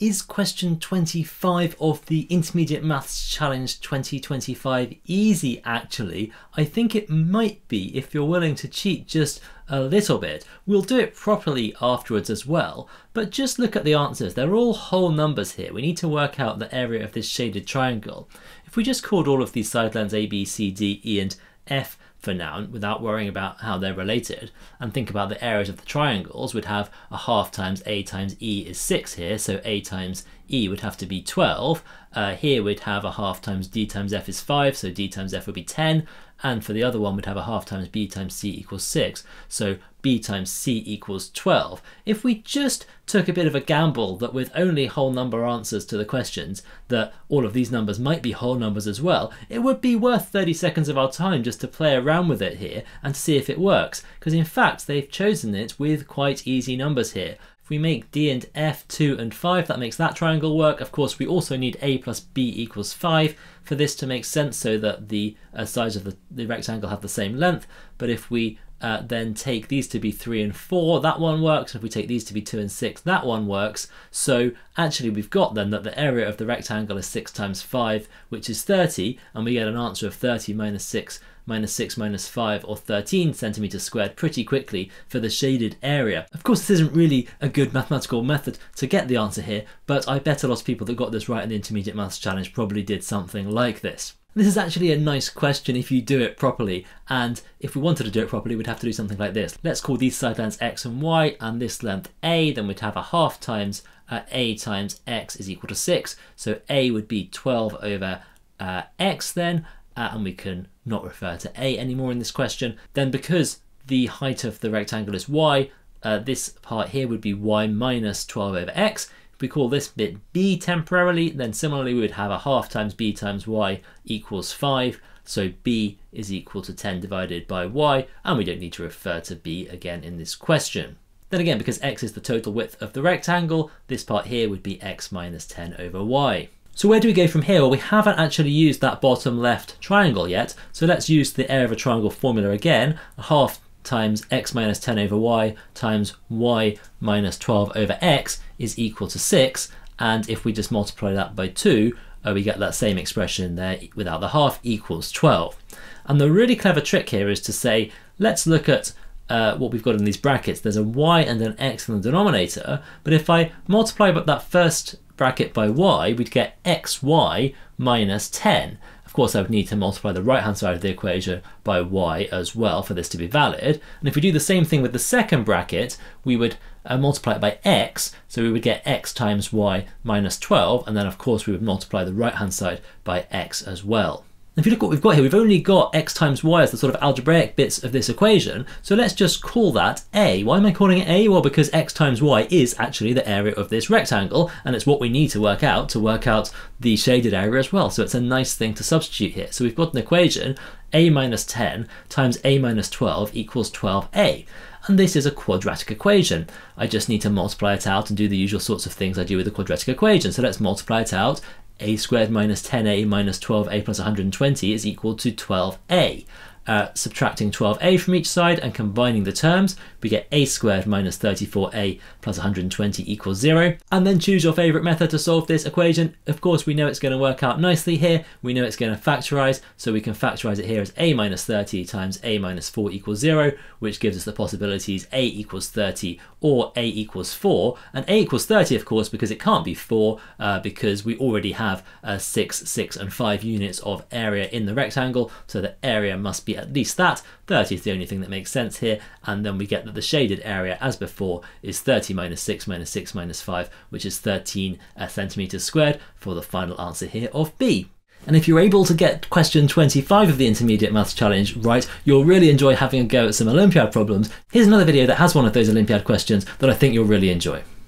Is question 25 of the Intermediate Maths Challenge 2025 easy actually? I think it might be if you're willing to cheat just a little bit. We'll do it properly afterwards as well, but just look at the answers. They're all whole numbers here. We need to work out the area of this shaded triangle. If we just called all of these side lengths A, B, C, D, E and F for now without worrying about how they're related and think about the areas of the triangles we'd have a half times a times e is 6 here so a times e would have to be 12 uh, here we'd have a half times d times f is 5 so d times f would be 10 and for the other one we'd have a half times b times c equals 6 so b times c equals 12 if we just took a bit of a gamble that with only whole number answers to the questions that all of these numbers might be whole numbers as well it would be worth 30 seconds of our time just to play around with it here and see if it works because in fact they've chosen it with quite easy numbers here if we make D and F 2 and 5, that makes that triangle work. Of course, we also need A plus B equals 5 for this to make sense so that the uh, sides of the, the rectangle have the same length. But if we uh, then take these to be 3 and 4, that one works. If we take these to be 2 and 6, that one works. So actually we've got then that the area of the rectangle is 6 times 5, which is 30, and we get an answer of 30 minus 6 minus 6 minus 5 or 13 centimeters squared pretty quickly for the shaded area. Of course this isn't really a good mathematical method to get the answer here, but I bet a lot of people that got this right in the Intermediate Maths Challenge probably did something like this. This is actually a nice question if you do it properly, and if we wanted to do it properly, we'd have to do something like this. Let's call these side lengths x and y, and this length a, then we'd have a half times uh, a times x is equal to 6, so a would be 12 over uh, x then, uh, and we can not refer to a anymore in this question, then because the height of the rectangle is y, uh, this part here would be y minus 12 over x. If we call this bit b temporarily, then similarly we would have a half times b times y equals 5. So b is equal to 10 divided by y, and we don't need to refer to b again in this question. Then again, because x is the total width of the rectangle, this part here would be x minus 10 over y. So where do we go from here? Well, we haven't actually used that bottom left triangle yet. So let's use the area of a triangle formula again. A half times x minus 10 over y times y minus 12 over x is equal to 6. And if we just multiply that by 2, uh, we get that same expression there without the half equals 12. And the really clever trick here is to say, let's look at uh, what we've got in these brackets. There's a y and an x in the denominator, but if I multiply that first bracket by y, we'd get xy minus 10. Of course, I would need to multiply the right-hand side of the equation by y as well for this to be valid. And if we do the same thing with the second bracket, we would uh, multiply it by x, so we would get x times y minus 12, and then of course we would multiply the right-hand side by x as well if you look what we've got here, we've only got x times y as the sort of algebraic bits of this equation. So let's just call that a. Why am I calling it a? Well, because x times y is actually the area of this rectangle, and it's what we need to work out to work out the shaded area as well. So it's a nice thing to substitute here. So we've got an equation, a minus 10 times a minus 12 equals 12a and this is a quadratic equation. I just need to multiply it out and do the usual sorts of things I do with a quadratic equation. So let's multiply it out a squared minus 10a minus 12a plus 120 is equal to 12a uh, subtracting 12a from each side and combining the terms, we get a squared minus 34a plus 120 equals 0. And then choose your favourite method to solve this equation. Of course, we know it's going to work out nicely here. We know it's going to factorise, so we can factorise it here as a minus 30 times a minus 4 equals 0, which gives us the possibilities a equals 30 or a equals 4. And a equals 30, of course, because it can't be 4, uh, because we already have uh, 6, 6 and 5 units of area in the rectangle, so the area must be at least that. 30 is the only thing that makes sense here, and then we get that the shaded area, as before, is 30 minus 6 minus 6 minus 5, which is 13 uh, centimeters squared for the final answer here of B. And if you're able to get question 25 of the Intermediate Maths Challenge right, you'll really enjoy having a go at some Olympiad problems. Here's another video that has one of those Olympiad questions that I think you'll really enjoy.